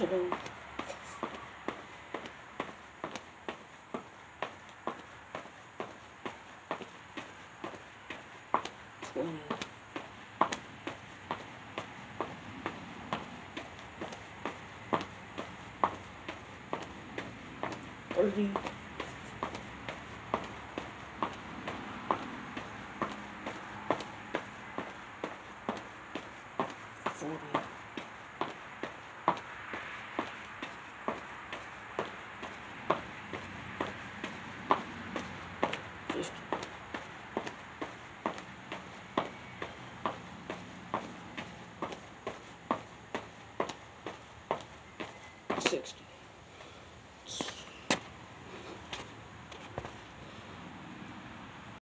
today. Twenty. Thirty. Forty.